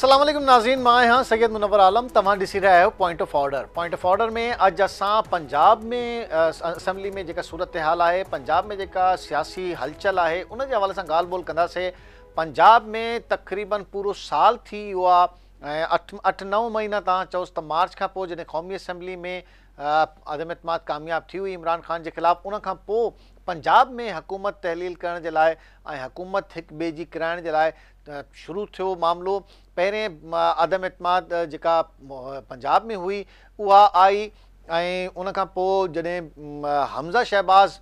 अस्सलाम वालेकुम नाज़रीन, माँ आहियाँ सैयद मुनवर आलम तव्हां ॾिसी रहिया point of order point of order में अॼु असां पंजाब में असेंबली में जेका सूरत हाल आहे पंजाब में जेका सियासी हलचल आहे उन जे हवाले सां ॻाल्हि ॿोल कंदासीं पंजाब में तक़रीबन पूरो साल थी वियो आहे अठ अठ नव महीना तव्हां चओसि त मार्च पोइ जॾहिं क़ौमी असैम्बली में अदम एतमाद कामयाब थी हुई, इमरान ख़ान जे ख़िलाफ़ु, उन पंजाब में हुकूमत तहलील करण जे लाइ ऐं हुकूमत हिक ॿिए जी किराइण जे लाइ शुरू थियो मामिलो। म, अदम इतमाद जेका पंजाब में हुई उहा आई ऐं उन खां पोइ जॾहिं हमज़ा शहबाज़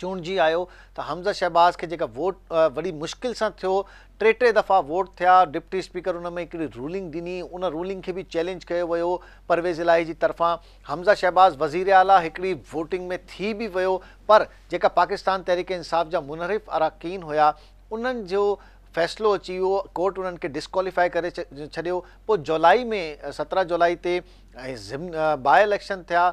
चूंजी आयो त हमज़ा शहबाज़ खे जेका वोट वॾी मुश्किल सां थियो टे टे दफ़ा वोट थिया डिप्टी स्पीकर उन में हिकिड़ी रूलिंग ॾिनी उन रूलिंग खे बि चैलेंज कयो वियो परवेज़ इलाही जी तरफ़ां। हमज़ा शहबाज़ वज़ीर आला हिकिड़ी वोटिंग में थी बि वियो पर जेका पाकिस्तान तहरीक इंसाफ़ जा मुनहरिफ़ अरकान हुया उन्हनि जो अची वियो कोर्ट उन्हनि खे करे पोइ जुलाई में सत्रहं जुलाई ते बाय इलेक्शन अ,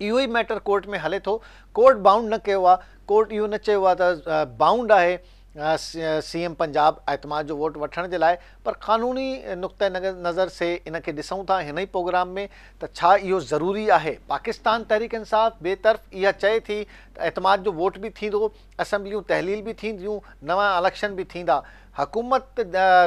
इहो ई मैटर कोर्ट में हले थो। कोर्ट बाउंड न कयो कोर्ट इहो न त बाउंड आहे सी एम पंजाब एतमाद जो वोट वठण जे लाइ। पर क़ानूनी नगर नज़र से इन खे ॾिसूं था हिन ई प्रोग्राम में त छा ज़रूरी आहे? पाकिस्तान तहरीक इंसाफ़ बेतरफ़ इहा चए थी त एतमाद जो वोट बि थींदो असेंबलियूं तहलील बि थींदियूं, नवां इलेक्शन बि थींदा। हुकूमत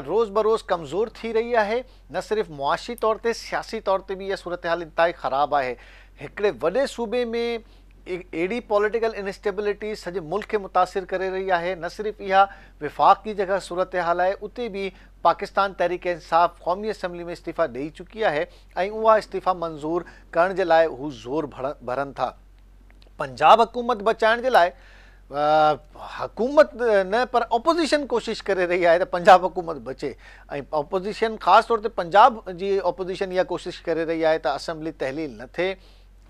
रोज़ बरोज़ कमज़ोर थी रही आहे। न सिर्फ़ु मुआशी तौर ते, सियासी तौर ते बि इहा सूरत हाल इंतिहाई ख़राबु आहे। हिकिड़े सूबे में अहिड़ी पॉलिटिकल इनस्टेबिलिटी सॼे मुल्क खे मुतासिर करे रही आहे। न सिर्फ़ु इहा विफ़ाक़ जी जेका सूरत हाल आहे। उते बि पाकिस्तान तहरीक इंसाफ़ क़ौमी असैम्बली में इस्तीफ़ा ॾेई चुकी आहे ऐं इस्तीफ़ा मंज़ूर करण हू ज़ोर भर भरनि था। पंजाब हुकूमत बचाइण जे लाइ अ, हुकूमत न पर ऑपोज़िशन कोशिश करे रही त पंजाब हुकूमत बचे। ऑपोज़िशन ख़ासि तौर ते पंजाब जी ऑपोज़िशन इहा कोशिश करे रही त असेंबली तहलील न थिए।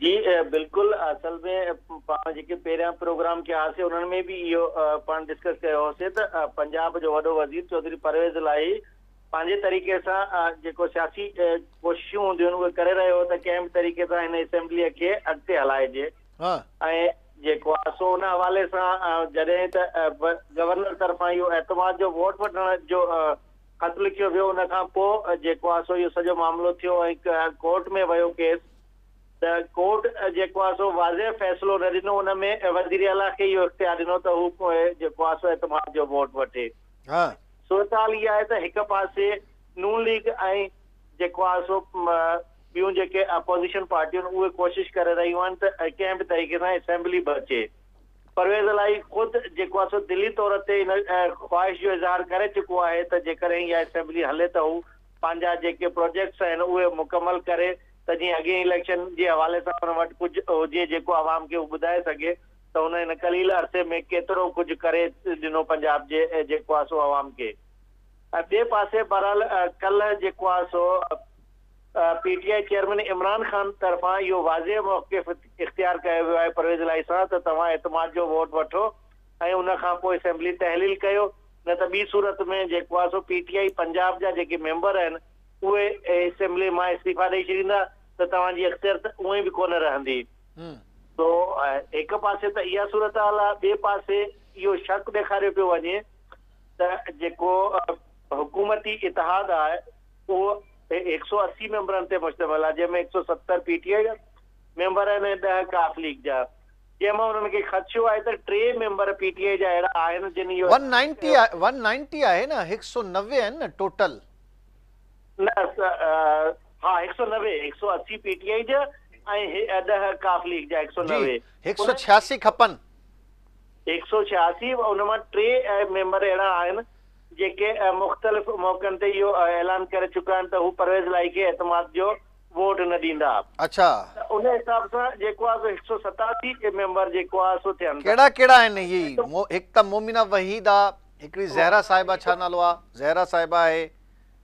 जी बिल्कुलु असल में पाण जेके पहिरियाँ प्रोग्राम कया हुआसीं उन्हनि में बि इहो अ, पाण डिस्कस कयो होसीं त पंजाब जो वॾो वज़ीर चौधरी परवेज़ इलाही पंहिंजे तरीक़े सां जेको सियासी कोशिशूं हूंदियूं आहिनि उहे करे रहियो त कंहिं बि तरीक़े सां हिन असेंबलीअ खे अॻिते हलाइजे। ऐं जेको आहे सो उन हवाले सां जॾहिं त गवर्नर तरफ़ां इहो एतमाद जो वोट वठण जो ख़त लिखियो वियो उन खां पोइ जेको आहे सो इहो सॼो मामिलो थियो ऐं कोर्ट में वियो केस। त कोर्ट जेको आहे सो वाज़े फ़ैसिलो न ॾिनो हुन में वज़ीर अला खे इहो इख़्तियार ॾिनो त हू को- जेको आहे सो एतमाद जो वोट वठे। हा। सूरत हाल इहा आहे त हिकु पासे नून लीग ऐं जेको आहे सो ॿियूं जेके अपोज़िशन पार्टियूं आहिनि उहे कोशिशि करे रहियूं आहिनि त कंहिं बि तरीक़े सां असेंबली बचे। परवेज़ इलाही ख़ुदि जेको आहे सो दिली तौर ते इन ख़्वाहिश जो इज़हार करे चुको आहे त जेकॾहिं इहा असेंबली हले त हू पंहिंजा जेके प्रोजेक्ट्स आहिनि उहे मुकमल करे त जीअं अॻे इलेक्शन जे हवाले सां हुन वटि कुझु हुजे जेको आवाम खे उहो ॿुधाए सघे, त हुन हिन कलील अरसे में केतिरो कुझु करे ॾिनो पंजाब जे जेको आहे सो आवाम खे। ऐं ॿिए पासे बहरहाल कल्ह जेको आहे सो पीटीआई चेयरमैन इमरान ख़ान तरफ़ां इहो वाज़े मौक़िफ़ इख़्तियार कयो वियो आहे परवेज़ इलाही सां, त तव्हां एतमाद जो वोट वठो ऐं उन पोइ असेंबली तहलील कयो। न त ॿी सूरत में जेको आहे सो, पीटीआई पंजाब जा जेके मेंबर आहिनि, उहे असेंबली माँ इस्तीफ़ा ॾेई छॾींदा। त तव्हांजी अख़्तियत उहे बि कोन रहंदी। तो हिकु पासे त इहा सूरत हाल आहे ॿिए पासे इहो शक ॾेखारियो पियो वञे त जेको हुकूमती इतिहाद आहे उहो हिकु सौ असी मेंबरनि ते मुश्तमिल आहे जंहिंमें हिकु सौ सतरि पीटीआई जा मेंबर आहिनि ऐं ॾह काफ लीग जा। जंहिंमां हुननि खे ख़दशो आहे त टे मेंबर पीटीआई जा अहिड़ा आहिनि जिन इहो 190 आहे 190 आहे न 190 आहिनि न टोटल। न हा हिकु सौ नवे हिकु सौ असी पीटीआई जा ऐं काफ लीग जा हिकु सौ नवे हिकु सौ छियासी खपनि। हिकु सौ छियासी उन माँ टे मेंबर अहिड़ा आहिनि जेके मुख़्तलिफ़ मौक़नि ते इहो ऐलान करे चुका आहिनि त हू परवेज़ लाई खे एतमाद जो वोट न ॾींदा। अच्छा। उन हिसाब सां जेको आहे हिकु सौ सतासी मेंबर जेको आहे सो थियनि कहिड़ा कहिड़ा आहिनि इहे हिकु त मोमिना वहीद आहे हिकिड़ी ज़हरा साहिबा छा नालो आहे ज़हरा साहिबा आहे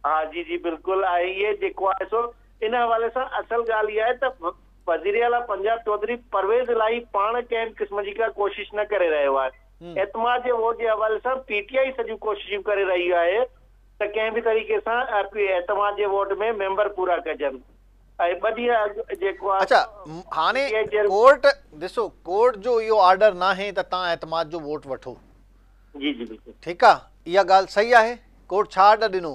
हा जी जी बिल्कुलु आहे इहे जेको आहे सो इन हवाले सां असल ॻाल्हि इहा आहे त वज़ीर आला पंजाब चौधरी परवेज़ इलाही पाण कंहिं क़िस्म जी का कोशिश न करे रहियो आहे एतमाद जे वोट जे हवाले सां पीटीआई सॼियूं कोशिशूं करे रही आहे त कंहिं बि तरीक़े सां एतमाद जे वोट में मेंबर पूरा कजनि ऐं ॿ ॾींहं जेको आहे अच्छा हाणे कोर्ट ॾिसो कोर्ट जो इहो ऑर्डर न आहे त तव्हां एतमाद जो वोट वठो। जी जी बिल्कुलु। ठीकु आहे इहा ॻाल्हि सही आहे कोर्ट छा ऑर्डर ॾिनो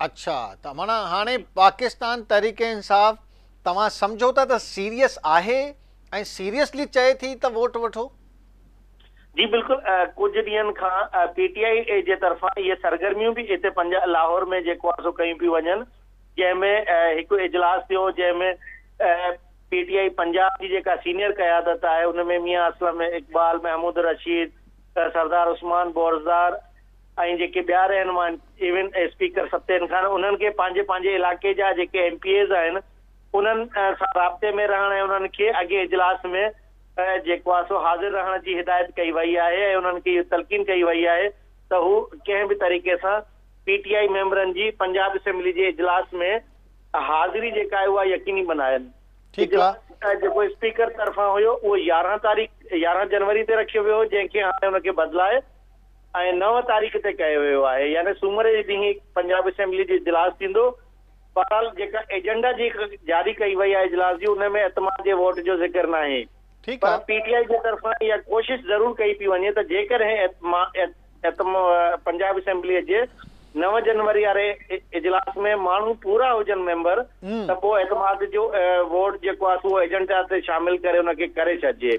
अच्छा त माना हाणे पाकिस्तान तरीक़े इंसाफ़, तव्हां सम्झो था त सीरियस आहे ऐं सीरियसली चए थी त वोट वठो? जी, बिल्कुलु कुझु ॾींहंनि खां पीटीआई जे तरफ़ां इहे सरगर्मियूं बि हिते पंजाब लाहौर में जेको आहे सो कयूं पियूं वञनि। जंहिंमें हिकु इजलास थियो जंहिंमें पीटीआई पंजाब जी जेका सीनियर क़यादत आहे, उन में मियाँ असलम, इक़बाल, महमूद रशीद सरदार उस्मान बोरज़ार ऐं जेके ॿिया रहनुमा इवन स्पीकर सत्यन खान उन्हनि खे पंहिंजे पंहिंजे इलाइक़े जा जेके एम पी एज़ आहिनि उन्हनि सां राब्ते में रहण ऐं उन्हनि खे अॻे इजलास में जेको आहे सो हाज़िर रहण जी हिदायत कई वई आहे ऐं उन्हनि खे इहो तलक़ीन कई वई आहे त हू कंहिं बि तरीक़े सां पीटीआई मेंबरनि जी पंजाब असेंबली जे इजलास में हाज़िरी जेका आहे उहा यकीनी बनाइनि जेको स्पीकर तरफ़ां हुयो उहो यारहं तारीख़ यारहं जनवरी ते रखियो वियो हो जंहिंखे हाणे हुनखे बदिलाए ऐं नव तारीख़ ते कयो वियो आहे। यानी सूमर जे ॾींहुं पंजाब असेंबली जो इजलास थींदो। बहरहाल जेका एजेंडा जी जारी कई वई आहे इजलास जी उन में एतमाद जे वोट जो ज़िक्र न आहे। पर पीटीआई जे तरफ़ां इहा कोशिशि ज़रूरु कई पई वञे त जेकॾहिं पंजाब असेंबलीअ जे नव जनवरी वारे इजलास में माण्हू पूरा हुजनि मेंबर त पोइ एतमाद जो वोट जेको आहे उहो एजेंडा ते शामिल करे हुनखे करे छॾिजे।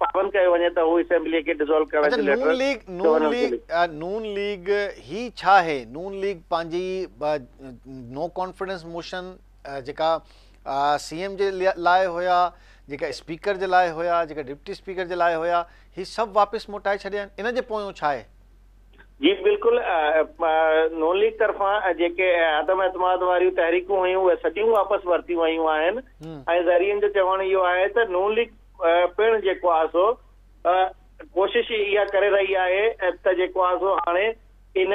पाबंद कयो वञे त हू असेंबली खे डिसोल्व करण जो Noon league Noon league Noon league ही छा आहे नून लीग पंहिंजी नो कॉन्फिडेंस मोशन जेका सीएम जे लाइ हुया जेका स्पीकर जे लाइ हुया जेका डिप्टी स्पीकर जे लाइ हुया ही सभु वापसि मोटाए छॾिया आहिनि। इन जे पोयों छा आहे? जी बिल्कुलु नून लीग तरफ़ां जेके आदम एतमाद वारियूं तहरीकूं हुयूं उहे सॼियूं वापसि वरिती वयूं आहिनि। ऐं ज़रियनि जो चवणु इहो आहे त नून लीग पिणु जेको आहे सो कोशिशि इहा करे रही आहे त जेको आहे सो हाणे इन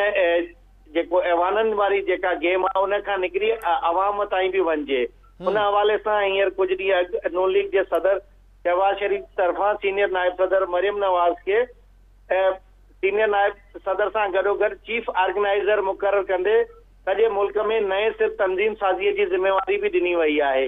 जेको ऐवाननि वारी जेका गेम आहे उन खां निकिरी अवाम ताईं बि वञिजे। उन हवाले सां हींअर कुझु ॾींहं अॻु नून लीग जे सदर शहबाज शरीफ़ तरफ़ां सीनियर नायब सदर मरियम नवाज़ खे सीनियर नायब सदर सां गॾोगॾु चीफ ऑर्गेनाइज़र मुक़ररु कंदे सॼे मुल्क में नए सिर तंज़ीम साज़ीअ जी ज़िमेवारी बि ॾिनी वई आहे।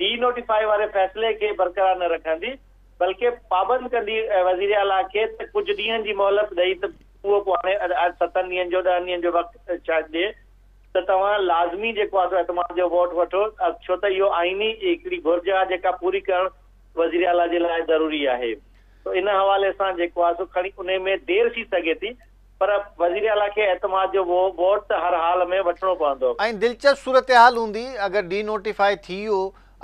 डी नोटिफाई वारे फ़ैसिले खे बरक़रार न रखंदी बल्कि पाबंद कंदी वज़ीर आला खे त कुझु ॾींहंनि मोहलत ॾेई त उहो पोइ हाणे सतनि ॾींहंनि जो ॾहनि ॾींहंनि जो वक़्तु त जो वोट वठो छो त इहो आइनी हिकिड़ी घुर्ज जेका पूरी करणु वज़ीर आला जे लाइ ज़रूरी आहे। इन हवाले सां जेको उन में देरि थी सघे थी, पर वज़ीर आला खे एतमाद जो वोट त हर हाल में वठिणो पवंदो। दिलचस्प सूरत हाल हूंदी, अगरि डी नोटिफाई थी वियो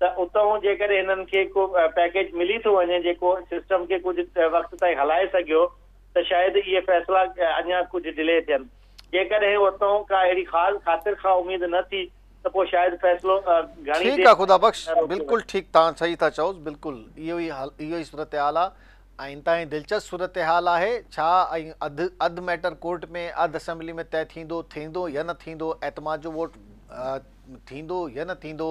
त उतां जेकॾहिं हिननि खे को पैकेज मिली थो वञे जेको सिस्टम खे कुझु वक़्तु ताईं हलाए सघियो त शायदि इहे फ़ैसिला अञा कुझु डिले थियनि। जेकॾहिं उतां का अहिड़ी ख़ासि ख़ातिर खां उमेद न थी त पोइ शायदि फ़ैसिलो घणी ठीकु आहे ख़ुदा बख़्श। बिल्कुलु ठीकु तव्हां सही था चओ। बिल्कुलु इहो ई हाल इहो ई सूरत हाल आहे ऐं हितां दिलचस्प सूरत हाल आहे छा ऐं अधु अधु मैटर कोर्ट में अधु असेंबली में तइ थींदो थींदो या न थींदो एतमाद जो वोट थींदो या न थींदो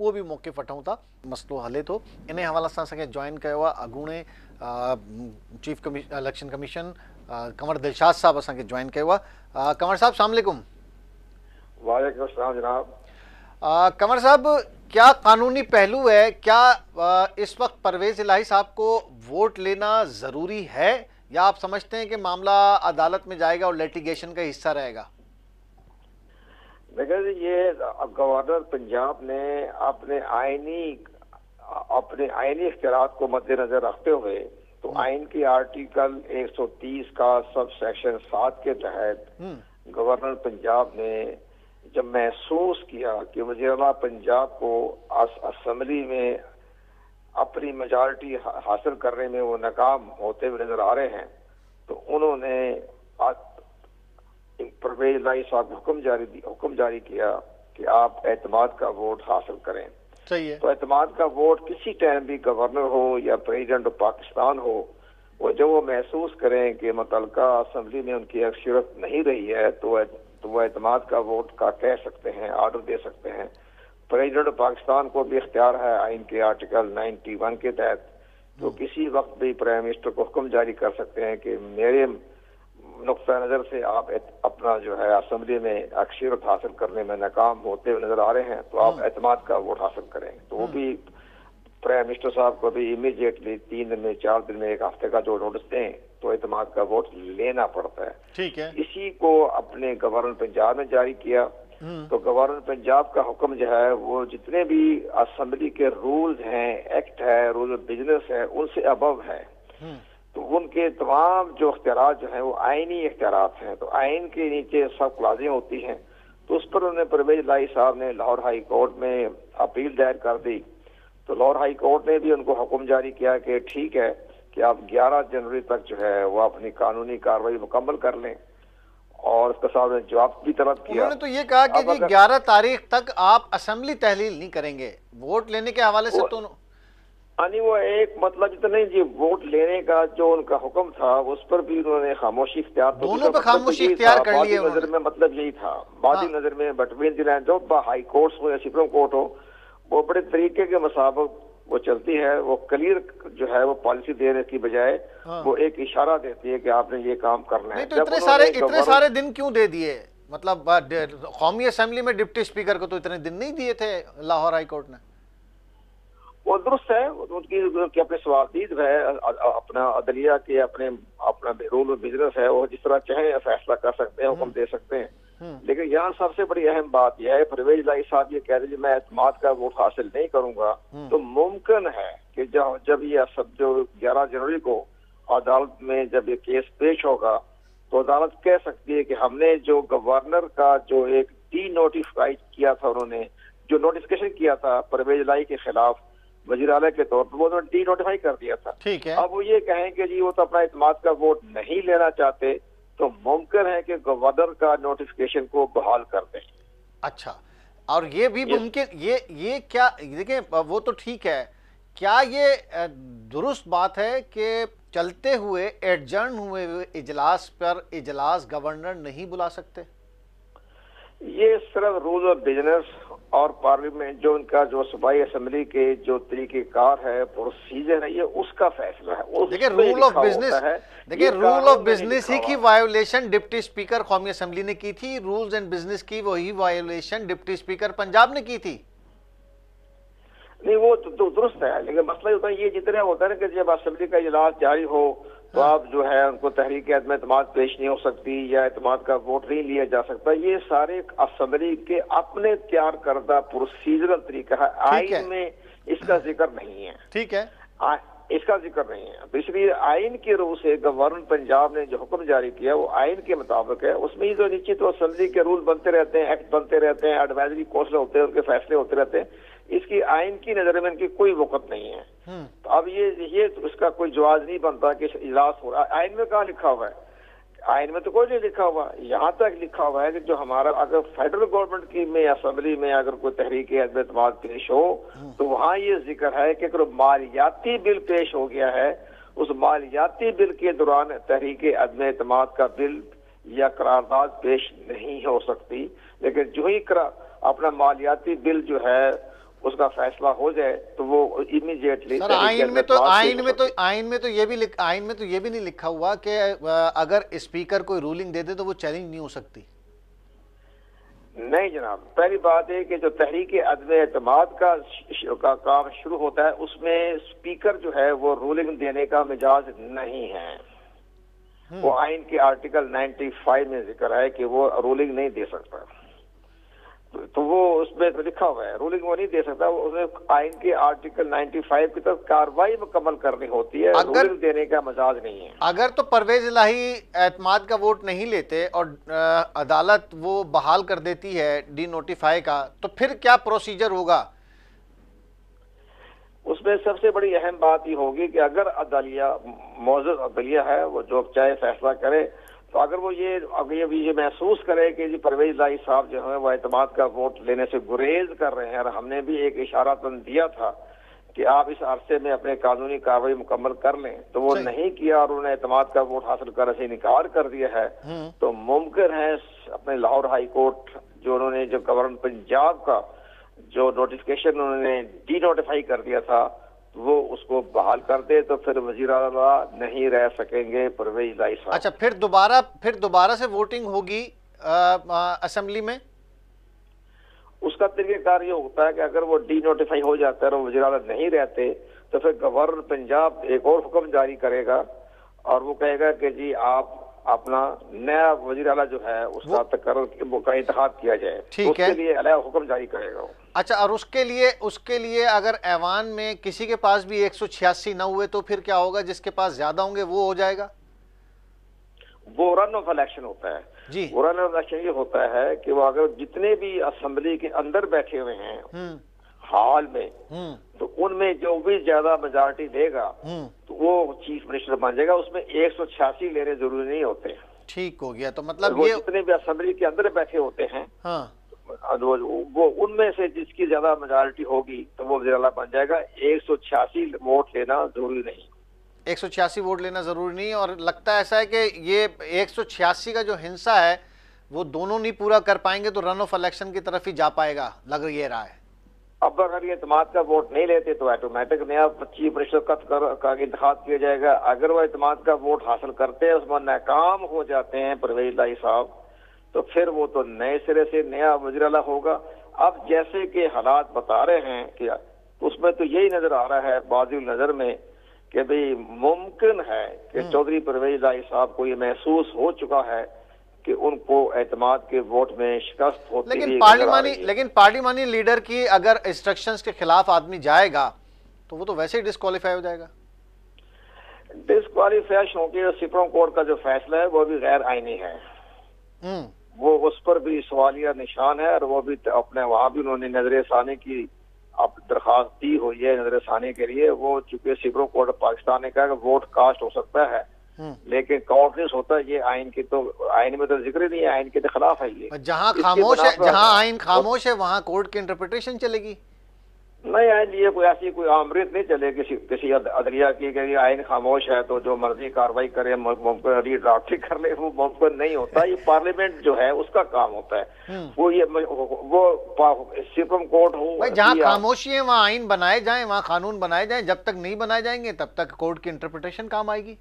उहो बि मौक़े वठूं था मसइलो हले थो इन हवाले सां असांखे जॉइन कयो आहे अॻूणे चीफ कमी इलेक्शन कमीशन कंवर दिलशाद साहब असांखे जॉइन कयो आहे कंवर साहब वालेकुम। जनाब। कंवर साहब क्या कानूनी पहलू है? क्या आ, इस वक्त परवेज इलाही साहब को वोट लेना ज़रूरी है? या आप समझते हैं कि मामला अदालत में जाएगा और लिटिगेशन का हिस्सा रहेगा? देखिए ये गवर्नर पंजाब ने अपने आईनी अपने आईनी इख्तियार को मद्देनजर रखते हुए तो हम्म। आइन की आर्टिकल 130 का सब सेक्शन सात के तहत हम्म। गवर्नर पंजाब ने जब महसूस किया कि वज़ीर पंजाब को असम्बली में अपनी मेजॉरिटी हासिल करने में वो नाकाम होते हुए नज़र आ रहे हैं तो उन्होंने परवेज लाई साहब हुक्म जारी हुक्म जारी किया कि आप एतमाद का वोट हासिल करें। सही है। तो एतमाद का वोट किसी टाइम भी गवर्नर हो या प्रेसिडेंट ऑफ़ पाकिस्तान हो वो जब वो महसूस करें कि मुतल असम्बली में उनकी अक्सरत नहीं रही है तो तो वह एतमाद का वोट का कह सकते हैं ऑर्डर दे सकते हैं। प्रेसिडेंट पाकिस्तान को भी इख्तियार है आइन के आर्टिकल 91 के तहत। तो हम्म। किसी वक्त भी प्राइम मिनिस्टर को हुक्म जारी कर सकते हैं कि मेरे नुक़ नज़र से आप अपना जो है असम्बली में अक्सरियत हासिल करने में नाकाम होते हुए नज़र आ रहे हैं तो आप एतमाद का वोट हासिल करें तो वो भी प्राइम मिनिस्टर साहब को भी इमीडिएटली तीन दिन में चार दिन में एक हफ़्ते का जो नोटिस दें तो एतमाद का वोट लेना पड़ता है। ठीक है। इसी को अपने गवर्नर पंजाब ने जारी किया। हम्म। तो गवर्नर पंजाब का हुक्म जो है वो जितने भी असम्बली के रूल्स हैं एक्ट है रूल ऑफ़ बिज़नेस है उनसे अबव है। तो उनके तमाम जो अख्तियार जो हैं वो आइनी इख्तियार हैं। तो आइन के नीचे सब क्लाजें होती हैं। तो उस पर उन्होंने परवेज लाई साहब ने लाहौर हाई कोर्ट में अपील दायर कर दी। तो लाहौर हाई कोर्ट ने भी उनको हुक्म जारी किया कि ठीक है कि आप 11 जनवरी तक जो है वो अपनी कानूनी कार्रवाई मुकम्मल कर लें। और उसका साहब ने जवाब भी तलब किया। उन्होंने तो ये कहा कि जी 11 तारीख तक आप असम्बली तहलील नहीं करेंगे। वोट लेने के हवाले से तो यानी वो एक मतलब इतना नहीं जी वोट लेने का जो उनका हुक्म था उस पर भी उन्होंने खामोशी इख्तियार तो दोनों उसका मतलब खामोशी तो इख्तियार कर लिए नज़र में मतलब यही था। बादी हाँ। नज़र में बटवीन लाइन जो हाई कोर्ट हो या सुप्रीम कोर्ट हो वो बड़े तरीके के मुताबिक वो चलती है वो क्लियर जो है वो पॉलिसी देने की बजाय हाँ। वो एक इशारा देती है कि आपने ये काम करना है। तो इतने सारे इतने सारे दिन क्यों दे दिए? मतलब कौमी असेंबली में डिप्टी स्पीकर को तो इतने दिन नहीं दिए थे लाहौर हाई कोर्ट ने। वो दुरुस्त है। उनकी अपने सवादीद है अपना अदलिया के अपने अपना रूल बिज़नेस है। वो जिस तरह चाहे फैसला कर सकते हैं हुक्म दे सकते हैं। हम्म। लेकिन यहाँ सबसे बड़ी अहम बात यह है परवेज लाई साहब ये कह रहे हैं मैं एतमाद का वोट हासिल नहीं करूँगा। हम्म। तो मुमकिन है कि जब जब ये सब जो ग्यारह जनवरी को अदालत में जब ये केस पेश होगा तो अदालत कह सकती है कि हमने जो गवर्नर का जो एक डी नोटिफाइड किया था उन्होंने जो नोटिफिकेशन किया था परवेज लाई के खिलाफ वजीरालय के तौर पर वो उन्होंने डी नोटिफाई कर दिया था। ठीक है। अब वो ये कहें कि जी वो तो अपना इतमाद का वोट नहीं लेना चाहते तो मुमकिन है कि गवर्नर का नोटिफिकेशन को बहाल कर दें। अच्छा और ये भी मुमकिन ये ये क्या देखिए वो तो ठीक है। क्या ये दुरुस्त बात है कि चलते हुए एडजर्न हुए हुए इजलास पर इजलास गवर्नर नहीं बुला सकते? ये सिर्फ़ रूल ऑफ़ बिज़नेस और पार्लियामेंट जो उनका जो सूबाई असेंबली के जो तरीकेकार है प्रोसीजर है ये उसका फैसला है। देखिए रूल ऑफ़ बिज़नेस देखिए रूल ऑफ़ बिज़नेस ही की वायोलेशन डिप्टी स्पीकर कौमी असेंबली ने की थी रूल्स एंड बिज़नेस की वही वायोलेशन डिप्टी स्पीकर पंजाब ने की थी। नहीं वो तो, दुरुस्त है लेकिन मसला होता है ये जितने होता है ना कि जब असेंबली का इजलास जारी हो तो हाँ। आप जो है उनको तहरीक अदम एतमाद पेश नहीं हो सकती या एतमाद का वोट नहीं लिया जा सकता। ये सारे असम्बली के अपने तैयार करदा प्रोसीजरल तरीका है। आइन में इसका ज़िक्र नहीं है। ठीक है। आ, इसका ज़िक्र नहीं है। तो इसलिए आइन के रूह से गवर्नर पंजाब ने जो हुक्म जारी किया वो आइन के मुताबिक है। उसमें ही तो निश्चित तो असेंबली के रूल बनते रहते हैं एक्ट बनते रहते हैं एडवाइजरी कौंसिल होते हैं उनके फैसले होते रहते हैं। इसकी आइन की नज़र में इनकी कोई वक़्त नहीं है। हम्म। तो अब ये ये तो इसका कोई जवाब नहीं बनता कि इजलास हो रहा आइन में कहाँ लिखा हुआ है? आइन में तो कोई नहीं लिखा हुआ। यहाँ तक लिखा हुआ है कि जो हमारा अगर फेडरल गवर्नमेंट की में असेंबली में अगर कोई तहरीक अदम पेश हो तो वहाँ ये ज़िक्र है कि अगर मालियाती बिल पेश हो गया है उस मालियाती बिल के दौरान तहरीक अदम एतमाद का बिल या करारदाद पेश नहीं हो सकती। लेकिन जो ही अपना मालियाती बिल जो है उसका फैसला हो जाए तो वो इमीडिएटली सर आइन में तो आइन में तो आइन में तो ये भी लिख आइन में तो ये भी नहीं लिखा हुआ कि अगर स्पीकर कोई रूलिंग दे दे तो वो चैलेंज नहीं हो सकती। नहीं जनाब पहली बात है कि जो तहरीक अदम एतमाद का, का काम शुरू होता है उसमें स्पीकर जो है वो रूलिंग देने का मिजाज नहीं है। वो आइन के आर्टिकल 95 में ज़िक्र है कि वो रूलिंग नहीं दे सकता। तो- वो उसमें तो लिखा हुआ है रूलिंग वो नहीं दे सकता वो उसमें आइन के आर्टिकल 95 की तरफ़ कार्रवाई मुकम्मल करनी होती है अगर- रूलिंग देने का मजाज नहीं है। अगर तो परवेज इलाही एतमाद का वोट नहीं लेते और अदालत वो बहाल कर देती है डी नोटिफाई का तो फिर क्या प्रोसीजर होगा? उसमें सबसे बड़ी अहम बात ये होगी कि अगर अदालिया मौजूद अदलिया है वो जो चाहे फैसला करे तो अगर वो ये अगर ये ये महसूस करे कि जी परवेज लाई साहब जो है वो एतमाद का वोट लेने से गुरेज कर रहे हैं और हमने भी एक इशारा तन दिया था कि आप इस अरसे में अपने कानूनी कार्रवाई मुकम्मल कर लें तो वो नहीं किया और उन्होंने एतमाद का वोट हासिल करने से इनकार कर दिया है हम्म। तो मुमकिन है अपने लाहौर हाई कोर्ट जो उन्होंने जो गवर्नर पंजाब का जो नोटिफिकेशन उन्होंने डी नोटिफाई कर दिया था वो उसको बहाल कर दे तो फिर वज़ीर अला नहीं रह सकेंगे परवेज लाई साहब। अच्छा फिर दोबारा फिर दोबारा से वोटिंग होगी असम्बली में? उसका तरीकेकार ये होता है कि अगर वो डी नोटिफाई हो जाता है और अला नहीं रहते तो फिर गवर्नर पंजाब एक और हुक्म जारी करेगा और वो कहेगा कि जी आप अपना नया वज़ीर अला जो है उसका तकर का इंतखाब किया जाए। ठीक उसके है। लिए अलग हुक्म जारी करेगा अच्छा और उसके लिए उसके लिए अगर ऐवान में किसी के पास भी एक सौ छियासी न हुए तो फिर क्या होगा? जिसके पास ज़्यादा होंगे वो हो जाएगा? वो रन ऑफ़ इलेक्शन होता है। जी। वो रन ऑफ़ इलेक्शन ये होता है कि वो अगर जितने भी असम्बली के अंदर बैठे हुए हैं हम्म। हॉल में हम्म। तो उनमें जो भी ज़्यादा मेजोरिटी देगा हम्म। तो वो चीफ मिनिस्टर बन जाएगा। उसमें एक सौ छियासी लेने ज़रूरी नहीं होते ठीक हो गया तो मतलब वो ये जितने भी असेंबली के अंदर बैठे होते हैं हाँ। वो वो उनमें से जिसकी ज़्यादा मेजोरिटी होगी तो वो वज़ीर बन जाएगा। एक सौ छियासी वोट लेना ज़रूरी नहीं। एक सौ छियासी वोट लेना ज़रूरी नहीं और लगता ऐसा है कि ये एक सौ छियासी का जो हिंसा है वो दोनों नहीं पूरा कर पाएँगे तो रन ऑफ़ इलेक्शन की तरफ़ ही जा पाएगा लग ये रहा है अब अगर ये इतमाद का वोट नहीं लेते तो ऑटोमेटिक नया चीफ मिनिस्टर कत कर का इंतखाब किया जाएगा। अगर वो इतमाद का वोट हासिल करते हैं उसमें नाकाम हो जाते हैं परवेज लाई साहब तो फिर वो तो नए सिरे से नया वज़ीर अला होगा। अब जैसे कि हालात बता रहे हैं कि उसमें तो यही नज़र आ रहा है बाजू नज़र में कि भाई मुमकिन है कि चौधरी परवेज लाई साहब को ये महसूस हो चुका है कि उनको एतमाद के वोट में शिकस्त होती लेकिन पार्लिमानी लेकिन पार्लिमानी लीडर की अगर इंस्ट्रक्शंस के खिलाफ आदमी जाएगा तो वो तो वैसे ही डिस्कालीफाई हो जाएगा। डिस्कालीफाई होकर सुप्रीम कोर्ट का जो फैसला है वो भी गैर आईनी है। हम्म। वो उस पर भी सवालिया निशान है और वो भी अपने वहाँ भी उन्होंने नज़र सानी की अब दरखास्त दी हुई है नज़र सानी के लिए। वो चूँकि सुप्रीम कोर्ट पाकिस्तान ने कहा कि वोट कास्ट हो सकता है। लेकिन काउंटलेस होता है ये आइन की तो आइन में तो ज़िक्र नहीं है आइन के तो खिलाफ है ये। जहाँ खामोश है जहाँ आइन खामोश है वहाँ कोर्ट की इंटरप्रिटेशन चलेगी। नहीं आइन ये कोई ऐसी कोई आमरीत नहीं चले किसी किसी अदलिया की कि आइन खामोश है तो जो मर्ज़ी कार्रवाई करे मुमकिन रीड्राफ्टिंग कर ले वो मुमकिन नहीं होता। ये पार्लियामेंट जो है उसका काम होता है। वो ये वो सुप्रीम कोर्ट हो जहाँ खामोशी है वहाँ आइन बनाए जाए वहाँ कानून बनाए जाए जब तक नहीं बनाए जाएँगे तब तक कोर्ट की इंटरप्रिटेशन काम आएगी।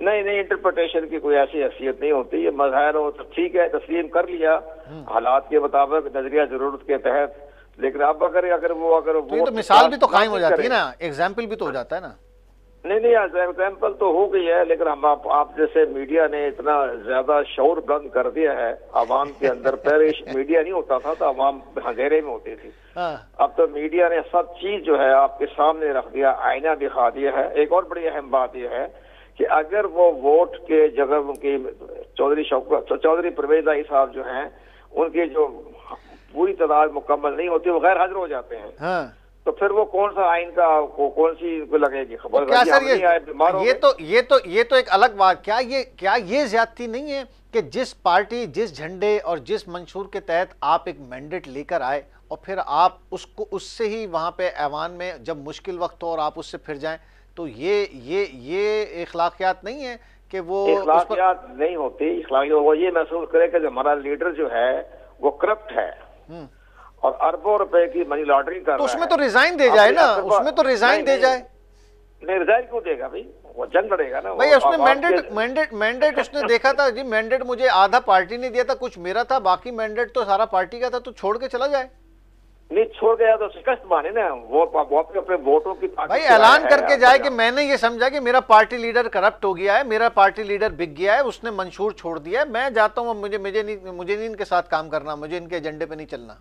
नहीं नहीं इंटरप्रिटेशन की कोई ऐसी हैसियत नहीं होती। ये मजहर हो तो ठीक है तस्लीम कर लिया। हालात के मुताबिक नज़रिया ज़रूरत के तहत। लेकिन अब अगर अगर वो अगर तो वो तो मिसाल भी तो कायम हो जाती है ना। एग्ज़ाम्पल भी तो हो जाता है ना। नहीं नहीं एग्ज़ाम्पल तो हो गई है लेकिन हम आप, आप जैसे मीडिया ने इतना ज़्यादा शोर बुलंद कर दिया है आवाम के अंदर पहले मीडिया नहीं होता था तो आवाम अंधेरे में होती थी। हाँ। अब तो मीडिया ने सब चीज़ जो है आपके सामने रख दिया आईना दिखा दिया है। एक और बड़ी अहम बात यह है कि अगर वो वोट के जगह उनकी चौधरी शौकत चौधरी परवेज लाई साहब जो हैं उनकी जो पूरी तादाद मुकम्मल नहीं होती वो गैर हाजिर हो जाते हैं। हाँ। तो फिर वो कौन सा आइन का को, कौन सी को लगेगी? खबर तो क्या सर ये ये तो ये तो ये तो एक अलग बात। क्या ये क्या ये ज्यादती नहीं है कि जिस पार्टी जिस झंडे और जिस मंशूर के तहत आप एक मैंडेट लेकर आए और फिर आप उसको उससे ही वहाँ पे ऐवान में जब मुश्किल वक्त हो और आप उससे फिर जाएँ? तो ये ये ये इखलाकियात नहीं है कि वो उस पर नहीं होती इखलाकियात वो ये महसूस करे कि हमारा लीडर जो है वो करप्ट है हम्म। और अरबों रुपए की मनी लॉन्ड्रिंग कर तो रहा उसमें। तो रिजाइन दे जाए ना उसमें तो रिजाइन दे जाए नहीं रिजाइन क्यों देगा भाई वो जंग लड़ेगा ना भाई उसने मैंडेट मैंडेट मैंडेट उसने देखा था जी मैंडेट मुझे आधा पार्टी ने दिया था कुछ मेरा था बाकी मैंडेट तो सारा पार्टी का था तो छोड़ के चला जाए नहीं छोड़ गया तो शिकस्त माने ना वो अपने अपने वोटों की भाई ऐलान करके जाए कि मैंने ये समझा कि मेरा पार्टी लीडर करप्ट हो गया है मेरा पार्टी लीडर बिक गया है उसने मंशूर छोड़ दिया है मैं जाता हूँ मुझे मुझे नहीं मुझे नहीं इनके साथ काम करना मुझे इनके एजेंडे पे नहीं चलना।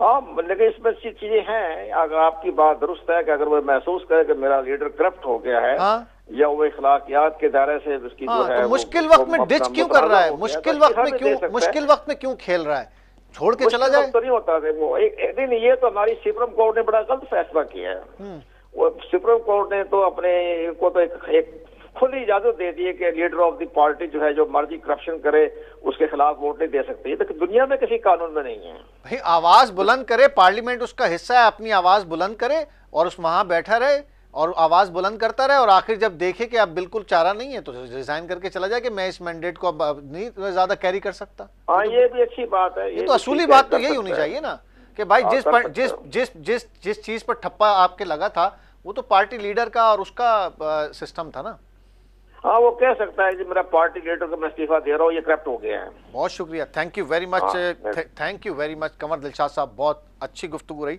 हाँ लेकिन इसमें सी चीज़ें हैं अगर आपकी बात दुरुस्त है कि अगर वो महसूस करे कि मेरा लीडर करप्ट हो गया है हाँ। या वो इखलाकियात के दायरे से उसकी हाँ, जो हाँ है तो मुश्किल वक्त में डिच क्यों कर रहा है गया, मुश्किल तो वक्त में क्यों मुश्किल वक्त में क्यों खेल रहा है? छोड़ के चला जाए। तो नहीं होता वो एक एक दिन ये तो हमारी सुप्रीम कोर्ट ने बड़ा गलत फैसला किया है। हम्म। वो सुप्रीम कोर्ट ने तो अपने को तो एक, एक खुली इजाज़त दे दी है कि लीडर ऑफ़ द पार्टी जो है जो मर्ज़ी करप्शन करे उसके खिलाफ वोट नहीं दे सकती। तो दुनिया में किसी कानून में नहीं है। भाई आवाज़ बुलंद करे पार्लियामेंट उसका हिस्सा है अपनी आवाज़ बुलंद करे और उस वहाँ बैठा रहे। और आवाज़ बुलंद करता रहे और आखिर जब देखे कि अब बिल्कुल चारा नहीं है तो रिजाइन करके चला जाए कि मैं इस मैंडेट को अब नहीं ज़्यादा कैरी कर सकता। हाँ ये भी अच्छी बात है ये तो असूली बात तो यही होनी चाहिए ना कि भाई हाँ, जिस पर जिस जिस जिस जिस चीज़ पर ठप्पा आपके लगा था वो तो पार्टी लीडर का और उसका सिस्टम था ना। हाँ वो कह सकता है कि मेरा पार्टी लीडर को मैं इस्तीफा दे रहा हूँ ये करप्ट हो गया है। बहुत शुक्रिया thank you very much thank you very much Kanwar Dilshad sahib बहुत अच्छी गुफ्तु रही।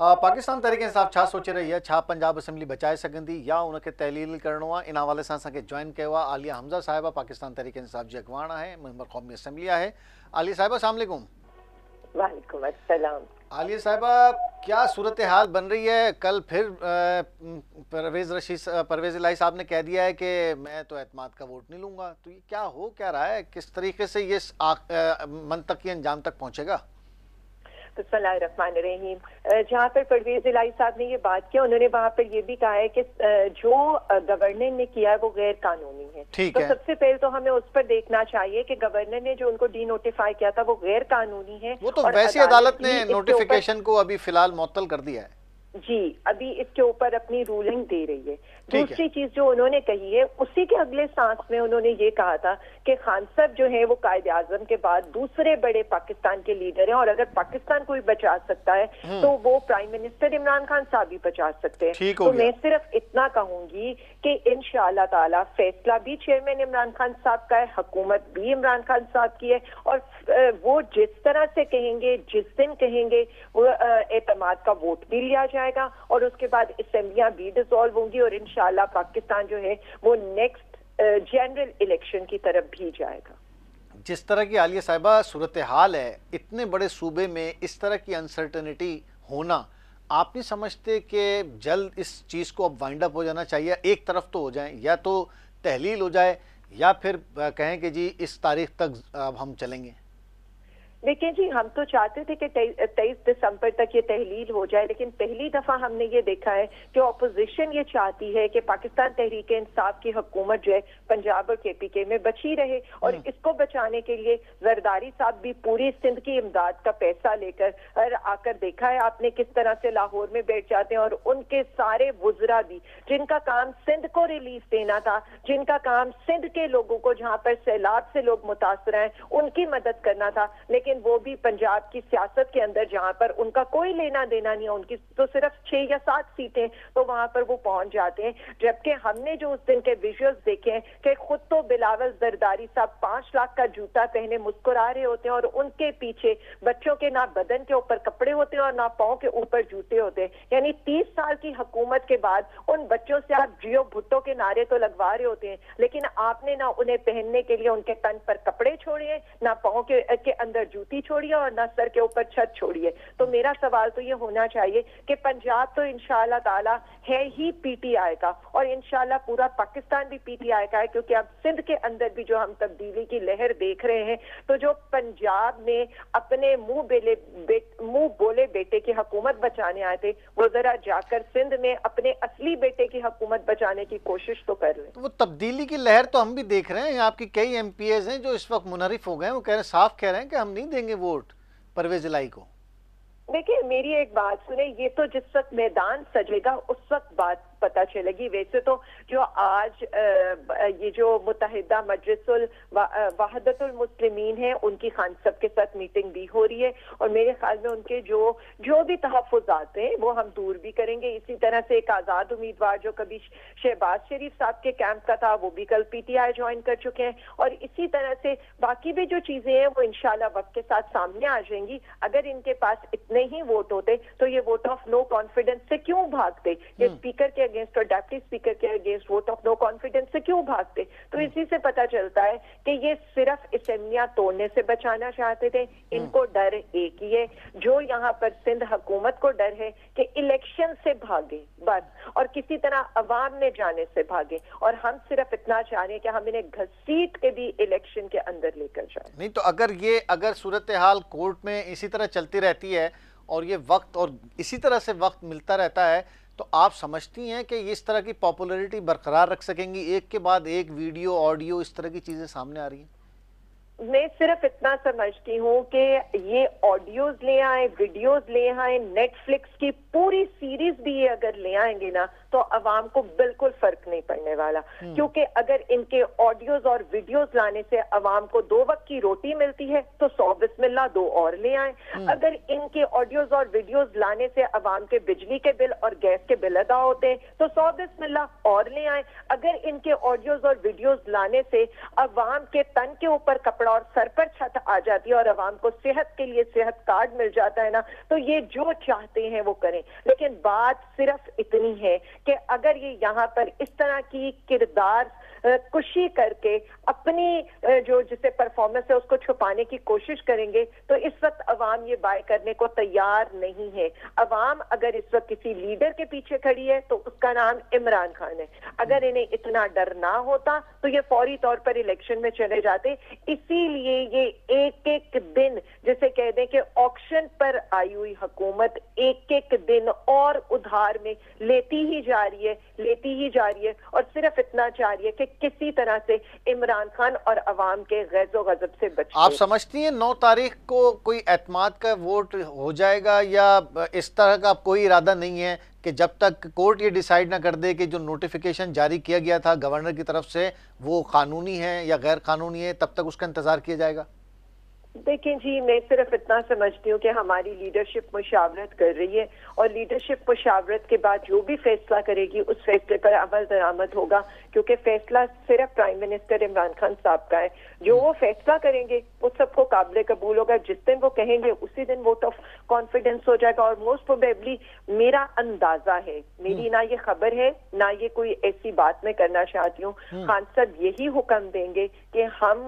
पाकिस्तान तरीक़े इंसाफ़ छा सोचे रही है छा पंजाब असेंबली बचाए सघंदी या उनखे तहलील करिणो आहे इन हवाले सां असांखे जॉइन कयो आहे आलिया हमज़ा साहिबा पाकिस्तान तरीक़े इंसाफ़ जी अॻवान आहे मेंबर क़ौमी असेंबली आहे। आलिया साहिबा सलामकुम वालेकुम। अस्सलाम। आलिया साहिबा क्या सूरत हाल बन रही है? कल फिर परवेज रशीद परवेज इलाही साहब ने कह दिया है कि मैं तो एतमाद का वोट नहीं लूँगा। तो ये क्या हो क्या रहा है? किस तरीके से ये मनतकी अंजाम तक पहुंचेगा? रहीम। जहाँ पर परवेज इलाई साहब ने ये बात किया उन्होंने वहाँ पर ये भी कहा है कि जो गवर्नर ने किया है वो गैर कानूनी है तो है। सबसे पहले तो हमें उस पर देखना चाहिए कि गवर्नर ने जो उनको डी नोटिफाई किया था वो गैर कानूनी है वो तो वैसी अदालत ने नोटिफिकेशन को अभी फ़िलहाल मुअत्तल कर दिया है। जी अभी इसके ऊपर अपनी रूलिंग दे रही है। दूसरी चीज़ जो उन्होंने कही है उसी के अगले सांस में उन्होंने ये कहा था कि खान साहब जो है वो कायद आज़म के बाद दूसरे बड़े पाकिस्तान के लीडर हैं और अगर पाकिस्तान कोई बचा सकता है हम्म। तो वो प्राइम मिनिस्टर इमरान खान साहब भी बचा सकते हैं। तो मैं सिर्फ़ इतना कहूँगी कि इन ताला फैसला भी चेयरमैन इमरान खान साहब का है हुकूमत भी इमरान खान साहब की है और वो जिस तरह से कहेंगे जिस दिन कहेंगे वो एतमाद का वोट भी लिया जाएगा और उसके बाद असम्बलियाँ भी डिसॉल्व होंगी और इन पाकिस्तान जो है, वो नेक्स्ट जनरल इलेक्शन की तरफ़ भी जाएगा। जिस तरह की आलिया साहिबा सूरत हाल है, इतने बड़े सूबे में इस तरह की अनसर्टनिटी होना, आप नहीं समझते कि जल्द इस चीज़ को अब वाइंड अप हो जाना चाहिए? एक तरफ़ तो हो जाए, या तो तहलील हो जाए, या फिर कहें कि जी इस तारीख तक, अब हम चलेंगे। देखिए जी हम तो चाहते थे कि तेईस दिसंबर तक ये तहलील हो जाए लेकिन पहली दफ़ा हमने ये देखा है कि ऑपोजिशन ये चाहती है कि पाकिस्तान तहरीक इंसाफ की हुकूमत जो है पंजाब और के पी के में बची रहे और हम्म। इसको बचाने के लिए जरदारी साहब भी पूरी सिंध की इमदाद का पैसा लेकर आकर देखा है आपने किस तरह से लाहौर में बैठ जाते हैं और उनके सारे बुजरा भी जिनका काम सिंध को रिलीफ देना था जिनका काम सिंध के लोगों को जहाँ पर सैलाब से लोग मुतासर हैं उनकी मदद करना था लेकिन लेकिन वो भी पंजाब की सियासत के अंदर जहाँ पर उनका कोई लेना देना नहीं है उनकी तो सिर्फ़ छह या सात सीटें तो वहाँ पर वो पहुँच जाते हैं। जबकि हमने जो उस दिन के विजुअल्स देखे हैं कि खुद तो बिलावल जरदारी साहब पाँच लाख का जूता पहने मुस्कुरा रहे होते हैं और उनके पीछे बच्चों के ना बदन के ऊपर कपड़े होते हैं और ना पाओ के ऊपर जूते होते हैं। यानी तीस साल की हुकूमत के बाद उन बच्चों से आप जियो भुट्टो के नारे तो लगवा रहे होते हैं लेकिन आपने ना उन्हें पहनने के लिए उनके तन पर कपड़े छोड़े ना पाओ के, के अंदर जूती छोड़िए और ना सर के ऊपर छत छोड़िए। तो मेरा सवाल तो ये होना चाहिए कि पंजाब तो इनशाला ताला है ही पीटीआई का और इनशाला पूरा पाकिस्तान भी पीटीआई का है क्योंकि अब सिंध के अंदर भी जो हम तब्दीली की लहर देख रहे हैं तो जो पंजाब में अपने मुँह बेले बे, मुँह बोले बेटे की हुकूमत बचाने आए थे वो जरा जाकर सिंध में अपने असली बेटे की हुकूमत बचाने की कोशिश तो कर रहे वो तब्दीली की लहर तो हम भी देख रहे हैं आपकी कई एम हैं जो इस वक्त मुनरिफ हो गए वो कह रहे साफ़ कह रहे हैं कि हम नहीं देंगे वोट परवेज लाई को? देखिए, मेरी एक बात सुने, ये तो जिस वक्त मैदान सजेगा, उस वक्त बात पता चलेगी। वैसे तो जो आज ये जो मुतहदा मजलिसुल वहदतुल मुस्लिमीन है उनकी खान सब के साथ मीटिंग भी हो रही है और मेरे ख्याल में उनके जो जो भी तहफात हैं वो हम दूर भी करेंगे। इसी तरह से एक आज़ाद उम्मीदवार जो कभी शहबाज शरीफ साहब के कैंप का था वो भी कल पीटीआई ज्वाइन कर चुके हैं। और इसी तरह से बाकी भी जो चीज़ें हैं वो इनशाला वक्त के साथ सामने आ जाएँगी। अगर इनके पास इतने ही वोट होते तो ये वोट ऑफ़ नो कॉन्फिडेंस से क्यों भागते? ये स्पीकर हम्म। के अगेंस्ट और डेप्टी स्पीकर के against vote of no confidence से क्यों भागते? तो हम्म। इसी से पता चलता है कि ये सिर्फ़ असेंबलियाँ तोड़ने से बचाना चाहते थे। हम्म। इनको डर एक ही है। जो यहाँ पर सिंध हुकूमत को डर है कि इलेक्शन से भागे बस। और किसी तरह अवाम में जाने से भागे। और हम सिर्फ़ इतना चाह रहे हैं कि हम इन्हें घसीट के भी इलेक्शन के अंदर लेकर जाए। नहीं तो अगर ये अगर सूरत हाल कोर्ट में इसी तरह चलती रहती है और ये वक्त और इसी तरह से वक्त मिलता रहता है तो आप समझती हैं कि इस तरह की पॉपुलरिटी बरकरार रख सकेंगी? एक के बाद एक वीडियो, ऑडियो इस तरह की चीज़ें सामने आ रही हैं। मैं सिर्फ़ इतना समझती हूँ कि ये ऑडियोज ले आए, वीडियोज़ ले आए नेटफ्लिक्स की पूरी सीरीज़ भी ये अगर ले आएँगे ना तो आवाम को बिल्कुल फ़र्क नहीं पड़ने वाला हम्म। क्योंकि अगर इनके ऑडियोज और वीडियोज़ लाने से अवाम को दो वक्त की रोटी मिलती है तो सौ बिस्मिल्लाह दो और ले आए हम्म। अगर इनके ऑडियोज और वीडियोज़ लाने से अवाम के बिजली के बिल और गैस के बिल अदा होते हैं तो सौ बिस्मिल्लाह और ले आए अगर इनके ऑडियोज और वीडियोज़ लाने से अवाम के तन के ऊपर कपड़ा और सर पर छत आ जाती है और अवाम को सेहत के लिए सेहत कार्ड मिल जाता है ना तो ये जो चाहते हैं वो करें लेकिन बात सिर्फ़ इतनी है कि अगर ये यहाँ पर इस तरह की किरदार कुशी करके अपनी जो जिसे परफॉर्मेंस है, उसको छुपाने की कोशिश करेंगे तो इस वक्त अवाम ये बाय करने को तैयार नहीं है। अवाम अगर इस वक्त किसी लीडर के पीछे खड़ी है तो उसका नाम इमरान खान है। अगर इन्हें इतना डर ना होता तो ये फौरी तौर पर इलेक्शन में चले जाते। इसीलिए ये एक एक दिन, जैसे कह दें कि ऑक्शन पर आई हुई हुकूमत एक एक दिन और उधार में लेती ही जा रही है, लेती ही जा रही है, और सिर्फ़ इतना चाह रही है कि किसी तरह से इमरान खान और अवाम के गैजो गजब से बच आप समझती हैं नौ तारीख को कोई एतमाद का वोट हो जाएगा या इस तरह का कोई इरादा नहीं है कि जब तक कोर्ट ये डिसाइड ना कर दे कि जो नोटिफिकेशन जारी किया गया था गवर्नर की तरफ़ से वो कानूनी है या गैर कानूनी है तब तक उसका इंतज़ार किया जाएगा? देखें जी मैं सिर्फ़ इतना समझती हूँ कि हमारी लीडरशिप मुशावरत कर रही है और लीडरशिप मुशावरत के बाद जो भी फैसला करेगी उस फैसले पर अमल दरामद होगा क्योंकि फैसला सिर्फ़ प्राइम मिनिस्टर इमरान खान साहब का है। जो वो फैसला करेंगे वो सबको काबिल कबूल होगा। जिस दिन वो कहेंगे उसी दिन वोट ऑफ़ कॉन्फिडेंस हो जाएगा। और मोस्ट प्रोबेबली मेरा अंदाज़ा है मेरी ना ये खबर है ना ये कोई ऐसी बात मैं करना चाहती हूँ। खान साहब यही हुक्म देंगे कि हम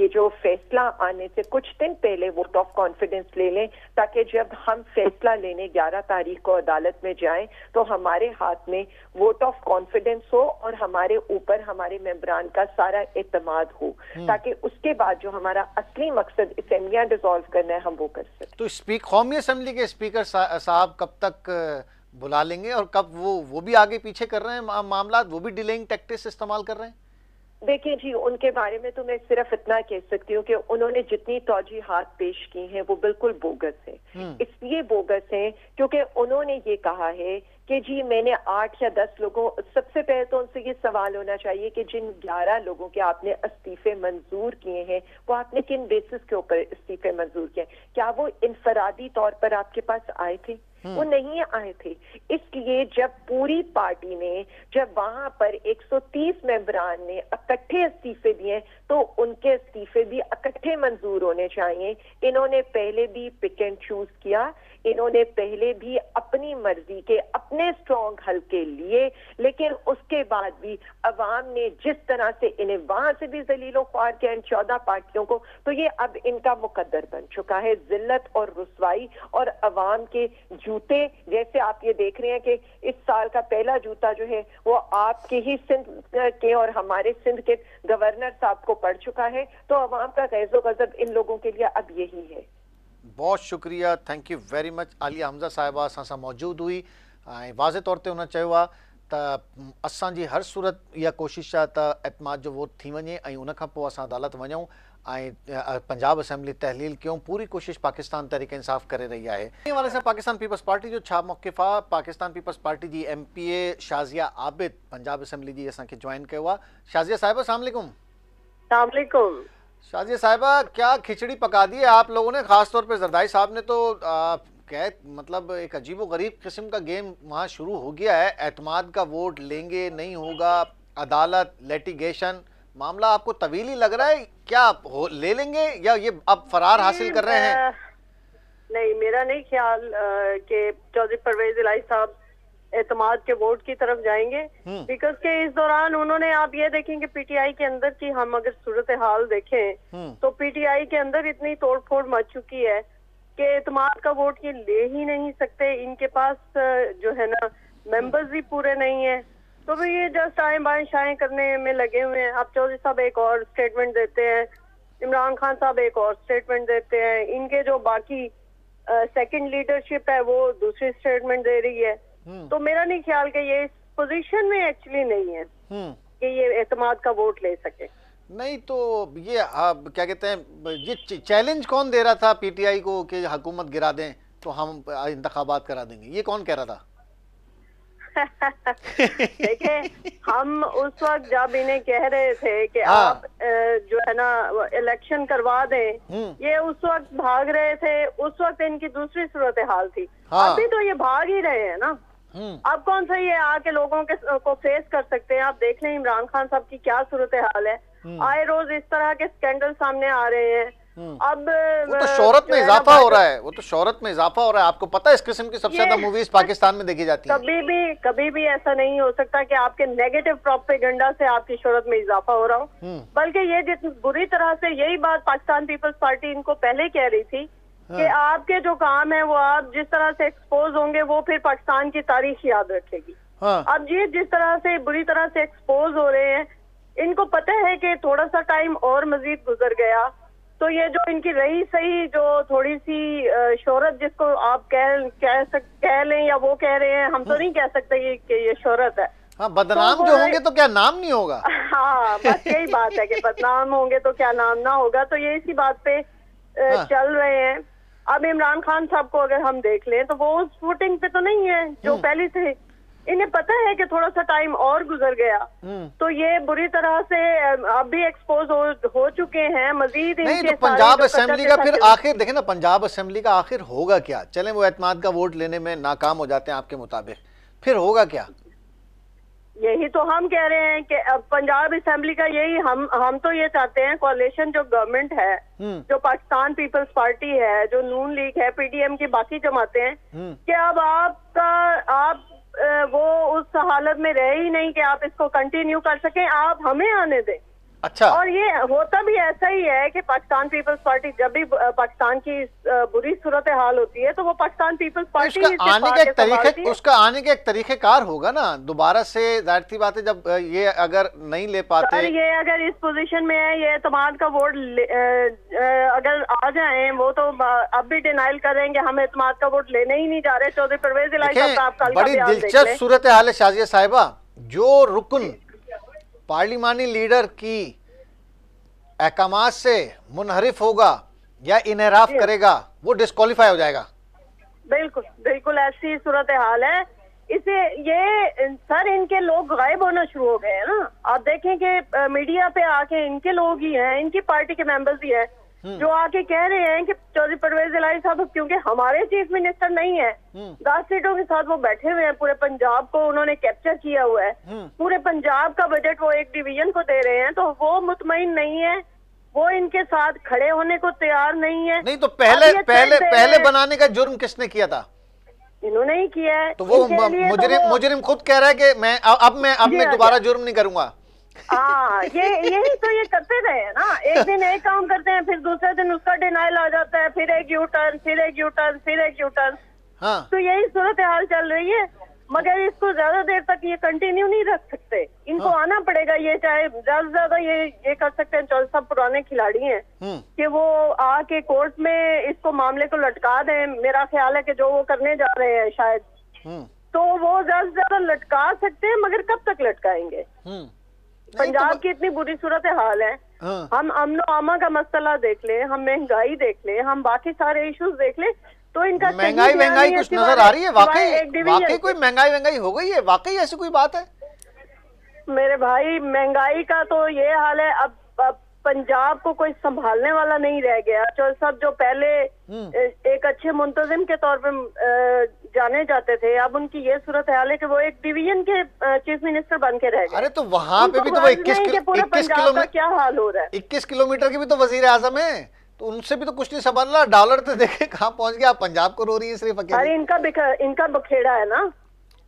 ये जो फैसला आने से कुछ दिन पहले वोट ऑफ़ कॉन्फिडेंस ले लें ताकि जब हम फैसला लेने 11 तारीख को अदालत में जाएँ तो हमारे हाथ में वोट ऑफ़ कॉन्फिडेंस हो और हमारे ऊपर हमारे मेंबरान का सारा एतमाद हो। ताकि उसके बाद जो हमारा असली मकसद असेंबलियाँ डिसॉल्व करना है हम वो कर सकें। तो स्पीक कौमी असम्बली के स्पीकर साहब कब तक बुला लेंगे और कब वो वो भी आगे पीछे कर रहे हैं मामला वो भी डिलेइंग टैक्टिस इस्तेमाल कर रहे हैं? देखिए जी उनके बारे में तो मैं सिर्फ़ इतना कह सकती हूँ कि उन्होंने जितनी तौजीहात पेश की हैं वो बिल्कुल बोगस है। हम्म। इसलिए बोगस है क्योंकि उन्होंने ये कहा है कि जी मैंने आठ या दस लोगों सबसे पहले तो उनसे ये सवाल होना चाहिए कि जिन ग्यारह लोगों के आपने इस्तीफे मंजूर किए हैं वो आपने किन बेसिस के ऊपर इस्तीफे मंजूर किए क्या वो इनफरादी तौर पर आपके पास आए थे? वो नहीं आए थे। इसलिए जब पूरी पार्टी ने, जब वहाँ पर 130 मेंबरान ने इकट्ठे इस्तीफे दिए तो उनके इस्तीफे भी इकट्ठे मंजूर होने चाहिए। इन्होंने पहले भी पिक एंड चूज़ किया। इन्होंने पहले भी अपनी मर्ज़ी के, अपने स्ट्रॉन्ग हल्के लिए। लेकिन उसके बाद भी अवाम ने जिस तरह से इन्हें, वहाँ से भी जलीलो ख्वार किया इन चौदह पार्टियों को तो ये अब इनका मुकदर बन चुका है। जिल्लत और रसवाई और अवाम के जूते, जैसे आप ये देख रहे हैं कि इस साल का पहला जूता जो है, वो आपके ही सिंध के और हमारे सिंध के गवर्नर साहब को पड़ चुका है। तो अवाम का गैजो गजब इन लोगों के लिए अब यही है। बहुत शुक्रिया। Thank you very much Aliya Hamza sahiba असां मौजूदु हुई। वाज़े तौर ते हुन चयो त असांजी हर सूरत इहा कोशिशि आहे एतमाद जो वोट थी ऐं उन अदालत वञूं। ऐं पंजाब असेंबली तहलील कयूं पूरी कोशिश पाकिस्तान तरीक़े इंसाफ़ करे रही आहे? इन वाले सां पाकिस्तान पीपल्स पार्टी जो छा मौक़िफ़ आहे Pakistan peoples Party ji M P A Shazia Abid Punjab assembly जी असांखे ज्वाइन कयो आहे शाज़िया साहिबा सलामकुम शाजिया साहिबा क्या खिचड़ी पका दी है आप लोगों ने? खास तौर पे जरदाई साहब ने तो कह मतलब एक अजीब गरीब किस्म का गेम वहाँ शुरू हो गया है। एतमाद का वोट लेंगे नहीं होगा अदालत लेटिगेशन मामला आपको तवील ही लग रहा है? क्या आप हो ले लेंगे या ये अब फरार हासिल कर रहे हैं? नहीं मेरा नहीं ख्याल कि चौधरी परवेज इलाही साहब एतमाद के वोट की तरफ़ जाएँगे। हम्म। बिकॉज़ के इस दौरान उन्होंने आप ये देखें देखेंगे पीटीआई के अंदर की हम अगर सूरत हाल देखें हम्म। तो पीटीआई के अंदर इतनी तोड़फोड़ मच चुकी है कि एतमाद का वोट ये ले ही नहीं सकते। इनके पास जो है ना मेंबर्स भी पूरे नहीं है। तो भी ये जस्ट आए बाएँ शाएँ करने में लगे हुए हैं। अब चौधरी साहब एक और स्टेटमेंट देते हैं। इमरान खान साहब एक और स्टेटमेंट देते हैं। इनके जो बाकी सेकंड uh, लीडरशिप है वो दूसरी स्टेटमेंट दे रही है। तो मेरा नहीं ख्याल कि ये इस पोजीशन में एक्चुअली नहीं है हम्म। कि ये एतमाद का वोट ले सके। नहीं तो ये आप क्या कहते हैं ये चैलेंज कौन दे रहा था पीटीआई को कि हुकूमत गिरा दें तो हम इंतखाबात करा देंगे। ये कौन कह रहा था? देखिए हम उस वक्त जब इन्हें कह रहे थे कि हाँ। आप जो है ना इलेक्शन करवा दें हम्म। ये उस वक्त भाग रहे थे उस वक्त इनकी दूसरी सूरत हाल थी। हाँ। अभी तो ये भाग ही रहे हैं ना। हम्म। अब कौन सा ये आके लोगों के को फेस कर सकते हैं? आप देख लें इमरान खान साहब की क्या सूरत हाल है। आए रोज इस तरह के स्कैंडल सामने आ रहे हैं। अब वो तो शोहरत में इजाफा हो रहा है वो तो शोहरत में इजाफा हो रहा है। आपको पता है इस किस्म की सबसे ज़्यादा मूवीज़ पाकिस्तान में देखी जाती हैं। कभी भी कभी भी ऐसा नहीं हो सकता कि आपके नेगेटिव प्रोपेगेंडा से आपकी शोहरत में इजाफा हो रहा हो। हम्म। बल्कि ये जितनी बुरी तरह से यही बात पाकिस्तान पीपल्स पार्टी इनको पहले कह रही थी कि आपके जो काम है वो आप जिस तरह से एक्सपोज होंगे वो फिर पाकिस्तान की तारीख याद रखेगी। हाँ। अब ये जिस तरह से बुरी तरह से एक्सपोज हो रहे हैं इनको पता है कि थोड़ा सा टाइम और मजीद गुजर गया। तो ये जो इनकी रही सही जो थोड़ी सी शोहरत जिसको आप कह कह सक कह लें या वो कह रहे हैं हम तो नहीं कह सकते ये कि ये शोहरत है हाँ बदनाम तो जो होंगे तो क्या नाम नहीं होगा हाँ बस यही बात है कि बदनाम होंगे तो क्या नाम ना होगा तो ये इसी बात पे हाँ। चल रहे हैं अब इमरान खान साहब को अगर हम देख लें तो वो उस फुटिंग पे तो नहीं है जो हम्म। पहले थे इन्हें पता है कि थोड़ा सा टाइम और गुजर गया। हम्म। तो ये बुरी तरह से अब भी एक्सपोज हो, हो चुके हैं। मजीद नहीं तो पंजाब असेंबली का फिर आखिर देखे ना पंजाब असेंबली का आखिर होगा क्या? चले वो एतमाद का वोट लेने में नाकाम हो जाते हैं आपके मुताबिक। फिर होगा क्या? यही तो हम कह रहे हैं कि पंजाब असेंबली का यही हम हम तो ये चाहते हैं कोalition जो गवर्नमेंट है हम्म। जो पाकिस्तान पीपल्स पार्टी है जो नून लीग है पीडीएम की बाकी जमाते हैं हम्म। कि अब आपका हालत में रहे ही नहीं कि आप इसको कंटिन्यू कर सकें, आप हमें आने दें। अच्छा। और ये होता भी ऐसा ही है कि पाकिस्तान पीपल्स पार्टी जब भी पाकिस्तान की बुरी सूरत हाल होती है तो वो पाकिस्तान पीपल्स तो पार्टी उसका आने का एक तरीके उसका आने का एक तरीकेकार होगा ना? दोबारा से ज़ाहिर सी बात है जब ये अगर नहीं ले पाते ये अगर इस पोजीशन में है ये एतमाद का वोट अगर आ जाए वो तो अब भी डिनाइल करेंगे हम एतमाद का वोट लेने ही नहीं जा रहे चौधरी परवेज इलाही साहब बड़ी दिलचस्प सूरत हाल है शाजिया साहिबा जो रुकन पार्लिमानी लीडर की अहकाम से मुनहरिफ होगा या इनहराफ करेगा वो डिस्कालीफाई हो जाएगा। बिल्कुल बिल्कुल ऐसी सूरत हाल है। इसे ये सर इनके लोग गायब होना शुरू हो गए हैं ना। आप देखें कि मीडिया पे आके इनके लोग ही हैं इनकी पार्टी के मेंबर्स ही हैं। जो आके कह रहे हैं कि चौधरी परवेज इलाही साहब क्योंकि हमारे चीफ मिनिस्टर नहीं है हम्म। दस सीटों के साथ वो बैठे हुए हैं पूरे पंजाब को उन्होंने कैप्चर किया हुआ है। हम्म। पूरे पंजाब का बजट वो एक डिवीज़न को दे रहे हैं तो वो मुतमिन नहीं है वो इनके साथ खड़े होने को तैयार नहीं है। नहीं तो पहले पहले पहले बनाने का जुर्म किसने किया था? इन्होंने ही किया है। तो वो तो मुजरिम मुजरिम खुद कह रहा है कि मैं अब मैं अब मैं दोबारा जुर्म नहीं करूँगा। हाँ ये यही तो ये करते रहे हैं ना एक दिन एक काम करते हैं फिर दूसरे दिन उसका डिनाइल आ जाता है फिर एक यू टर्न फिर एक यू टर्न फिर एक यू टर्न हाँ। तो यही सूरत हाल चल रही है मगर इसको ज़्यादा देर तक ये कंटिन्यू नहीं रख सकते। इनको हाँ। आना पड़ेगा ये चाहे ज़्यादा से ज़्यादा ये ये कर सकते हैं चौदह सब पुराने खिलाड़ी हैं। हम्म। कि वो आके कोर्ट में इसको मामले को लटका दें मेरा ख्याल है कि जो वो करने जा रहे हैं शायद। हम्म। तो वो ज़्यादा से ज़्यादा लटका सकते हैं मगर कब तक लटकाएँगे? हम्म। पंजाब की इतनी बुरी सूरत हाल है। हाँ। हम अमनो आमा का मसला देख ले हम महँगाई देख ले हम बाकी सारे इश्यूज़ देख ले तो इनका महँगाई महँगाई कुछ नज़र आ रही है? वाकई वाकई कोई महँगाई महँगाई हो गई है? वाकई ऐसी कोई बात है? मेरे भाई महँगाई का तो ये हाल है अब पंजाब को कोई संभालने वाला नहीं रह गया। जो सब जो पहले हम्म। एक अच्छे मुंतजिम के तौर पर जाने जाते थे अब उनकी ये सूरत हाल है कि वो एक डिवीज़न के चीफ मिनिस्टर बन के रह गए। अरे तो वहाँ पे भी तो इक्कीस किलोमीटर क्या हाल हो रहा है? इक्कीस किलोमीटर के भी तो वज़ीर आज़म है। तो उनसे भी तो कुछ नहीं संभाल रहा डॉलर तो देखे कहाँ पहुँच गया। पंजाब को रो रही है सिर्फ़ अरे इनका इनका बखेड़ा है ना।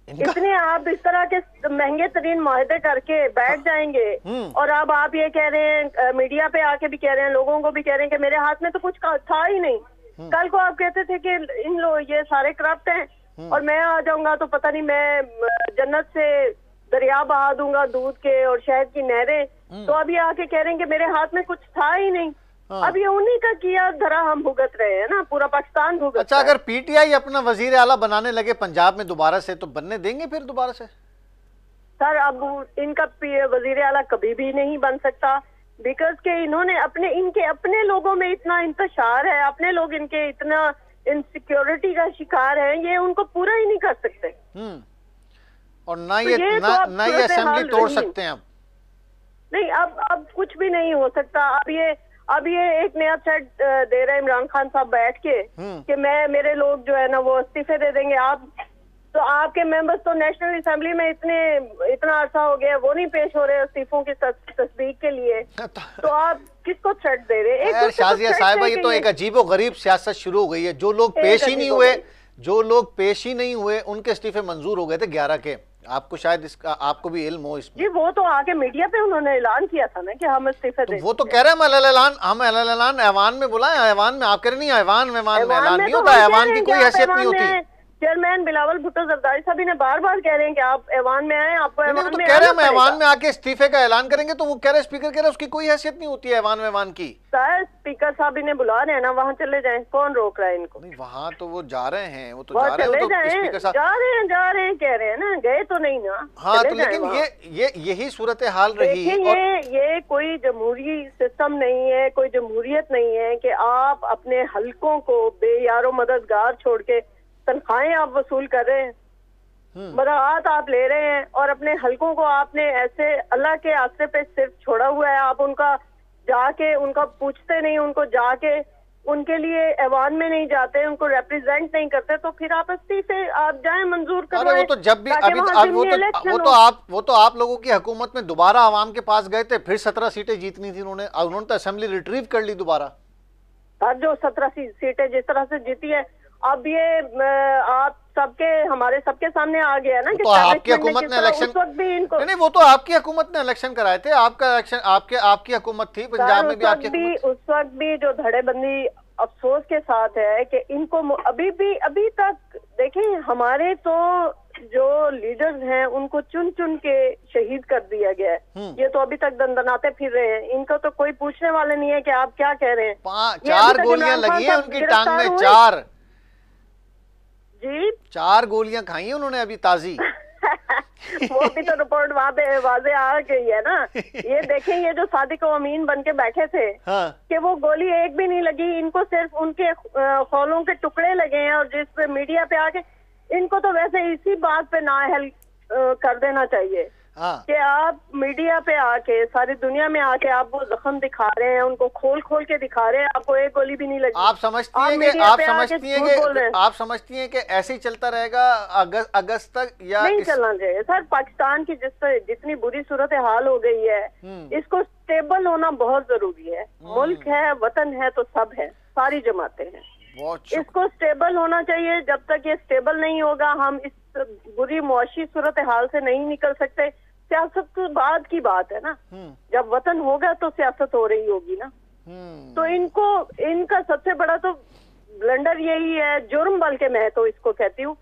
इतने आप इस तरह के महँगे तरीन माहदे करके बैठ जाएँगे हम्म। और अब आप ये कह रहे हैं मीडिया पे आके भी कह रहे हैं लोगों को भी कह रहे हैं कि मेरे हाथ में तो कुछ था ही नहीं हम्म। कल को आप कहते थे कि इन लोग ये सारे करप्ट हैं हम्म। और मैं आ जाऊँगा तो पता नहीं मैं जन्नत से दरिया बहा दूँगा दूध के और शहद की नहरें। तो अभी आके कह रहे हैं कि मेरे हाथ में कुछ था ही नहीं हाँ। अब ये उन्हीं का किया धरा हम भुगत रहे हैं ना पूरा पाकिस्तान भुगत अच्छा अगर पीटीआई अपना वज़ीर आला बनाने लगे पंजाब में दोबारा से तो बनने देंगे फिर दोबारा से? सर अब इनका वज़ीर आला कभी भी नहीं बन सकता बिकॉज़ के इन्होंने अपने इनके अपने लोगों में इतना इंतशार है अपने लोग इनके इतना इनसिक्योरिटी का शिकार है ये उनको पूरा ही नहीं कर सकते। हम्म और ना तो ये ये तो ना ना ये असेंबली तोड़ सकते हैं अब। नहीं अब अब कुछ भी नहीं हो सकता अब ये अब ये एक नया सेट दे रहे हैं इमरान खान साहब बैठ के हम्म। कि मैं मेरे लोग जो है ना वो इस्तीफे दे देंगे। आप तो आपके मेंबर्स तो नेशनल असेंबली में इतने इतना अरसा हो गया वो नहीं पेश हो रहे इस्तीफों की तस्दीक के लिए। तो आप किसको थ्रेट दे रहे हैं? शाजिया साहिबा ये तो एक अजीबो गरीब सियासत शुरू हो गई है। जो लोग पेश ही नहीं हुए जो लोग पेश ही नहीं हुए उनके इस्तीफे मंजूर हो गए थे ग्यारह के। आपको शायद इसका आपको भी इल्म हो इसमें। जी वो तो आके मीडिया पे उन्होंने ऐलान किया था ना कि हम इस्तीफे तो वो तो कह रहे हैं हम ऐलान हम ऐलान ऐवान में बुलाएँ ऐवान में आप कह रहे नहीं ऐवान में ऐवान में ऐलान नहीं तो होता ऐवान की कोई हैसियत नहीं होती। चेयरमैन बिलावल भुट्टो जरदारी साहब ने बार बार कह रहे हैं कि आप ऐवान में आए आपको ऐवान तो में कह रहे हैं ऐवान में आके इस्तीफे का ऐलान करेंगे तो वो कह रहे स्पीकर कह रहे उसकी कोई हैसियत नहीं होती है ऐवान ऐवान की। सर स्पीकर साहब इन्हें बुला रहे हैं ना वहाँ चले जाए कौन रोक रहा है इनको? नहीं वहाँ तो वो जा रहे हैं वो तो जा रहे हैं तो जा रहे हैं जा रहे हैं कह रहे हैं ना। तो नहीं ना हाँ तो लेकिन ये ये यही सूरत हाल रही देखिए और ये ये कोई जमहूरी सिस्टम नहीं है कोई जमहूरियत नहीं है कि आप अपने हलकों को बेयारो मददगार छोड़ के तनख्वाहें आप वसूल कर रहे हैं हम्म। मदद आप ले रहे हैं और अपने हलकों को आपने ऐसे अल्लाह के आसरे पे सिर्फ़ छोड़ा हुआ है आप उनका जाके उनका पूछते नहीं उनको जाके उनके लिए ऐवान में नहीं जाते उनको रिप्रेजेंट नहीं करते तो फिर आप इस्तीफे आप जाए मंजूर कर करवाएँ। वो तो जब भी अभी तो अब वो तो वो तो आप वो तो आप लोगों की हुकूमत में दोबारा आवाम के पास गए थे फिर सत्रह सीटें जीतनी थी उन्होंने उन्होंने तो असेंबली रिट्रीव कर ली दोबारा। जो सत्रह सीटें जिस तरह से जीती है अब ये आप सबके हमारे सबके सामने आ गया ना कि तो आपकी हुकूमत ने इलेक्शन उस वक्त भी इनको नहीं वो तो आपकी हुकूमत ने इलेक्शन कराए थे। आपका इलेक्शन आपके आपकी हुकूमत थी पंजाब में भी आपकी भी उस वक्त भी जो धड़ेबंदी अफसोस के साथ है कि इनको अभी भी अभी तक देखें हमारे तो जो लीडर्स हैं उनको चुन चुन के शहीद कर दिया गया है। हम्म। ये तो अभी तक दंदनाते फिर रहे हैं। इनको तो कोई पूछने वाले नहीं है कि आप क्या कह रहे हैं। चार गोलियाँ लगी हैं उनकी टांग में। चार। जी। चार गोलियाँ खाई हैं उन्होंने अभी ताजी। वो भी तो रिपोर्ट पे वाजे आ गई है ना। ये देखें ये जो सादिक अमीन बन के बैठे थे हाँ। कि वो गोली एक भी नहीं लगी इनको सिर्फ़ उनके खौलों के टुकड़े लगे हैं और जिस पे मीडिया पे आके इनको तो वैसे इसी बात पे नाअहल अ, कर देना चाहिए। हाँ। कि आप मीडिया पे आके सारी दुनिया में आके आप वो जख्म दिखा रहे हैं उनको खोल खोल के दिखा रहे हैं आपको एक गोली भी नहीं लगी। आप समझती हैं कि आप समझती हैं कि आप समझती हैं कि ऐसे ही चलता रहेगा अगस्त अगस्त तक या नहीं इस- चलना चाहिए। सर पाकिस्तान की जिस तरह जितनी बुरी सूरत हाल हो गई है हम्म। इसको स्टेबल होना बहुत ज़रूरी है। मुल्क है वतन है तो सब है सारी जमाते हैं। इसको स्टेबल होना चाहिए जब तक ये स्टेबल नहीं होगा हम इस बुरी मुआशी सूरत हाल से नहीं निकल सकते। सियासत तो बाद की बात है ना। हम्म। जब वतन होगा तो सियासत हो रही होगी ना। हम्म। तो इनको इनका सबसे बड़ा तो ब्लंडर यही है जुर्म बल्कि मैं तो इसको कहती हूँ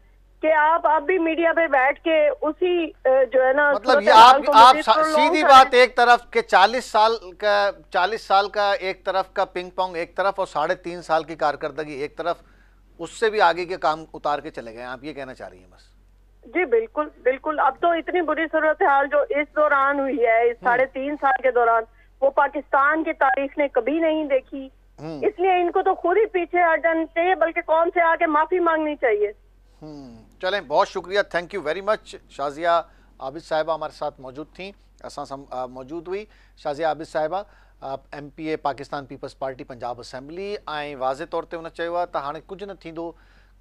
कि आप आप भी मीडिया पे बैठ के उसी जो है ना मतलब ये आप आप सीधी बात एक तरफ़ के 40 साल का 40 साल का एक तरफ़ का पिंग पोंग एक तरफ़ और साढ़े तीन साल की कारकर्दगी एक तरफ़ उससे भी आगे के काम उतार के चले गए आप ये कहना चाह रही हैं बस। जी बिल्कुल बिल्कुल। अब तो इतनी बुरी सूरत हाल जो इस दौरान हुई है इस साढ़े तीन साल के दौरान वो पाकिस्तान की तारीख ने कभी नहीं देखी। हम्म। इसलिए इनको तो खुद ही पीछे हट जाना चाहिए बल्कि कौन से आके माफ़ी मांगनी चाहिए? हम्म, चलें बहुत शुक्रिया thank you very much Shazia Abid sahiba हमारे साथ मौजूद थी असां मौजूद हुई। Shazia Abid sahiba M P A Pakistan Peoples Party Punjab assembly ऐं वाज़े तौर ते हुन चयो आहे त हाणे कुझु न थींदो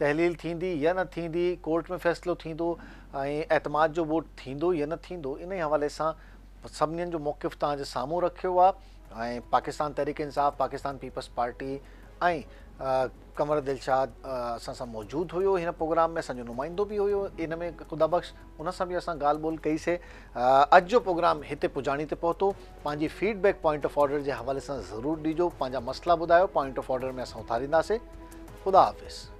तहलील थींदी या न कोर्ट में फ़ैसिलो थींदो, ऐं एतमाद जो वोट थींदो या न इन हवाले सां सभिनीनि जो मौक़िफ़ तव्हांजे साम्हूं रखियो पाकिस्तान तहरीक इंसाफ़, पाकिस्तान पीपल्स पार्टी ऐं कमर दिलशाद असां सां मौजूदु हुयो प्रोग्राम में, असांजो नुमाइंदो बि हुयो इन में ख़ुदा बख़्श। उन सां बि असां ॻाल्हि ॿोल कईसीं अॼु जो प्रोग्राम हिते पुॼाणी ते पहुतो। पंहिंजी फीडबैक पॉइंट ऑफ़ ऑर्डर जे हवाले सां ज़रूरु ॾिजो। पंहिंजा मसइला ॿुधायो पॉइंट ऑफ़ ऑर्डर में असां उथारींदासीं। ख़ुदा हाफ़िज़।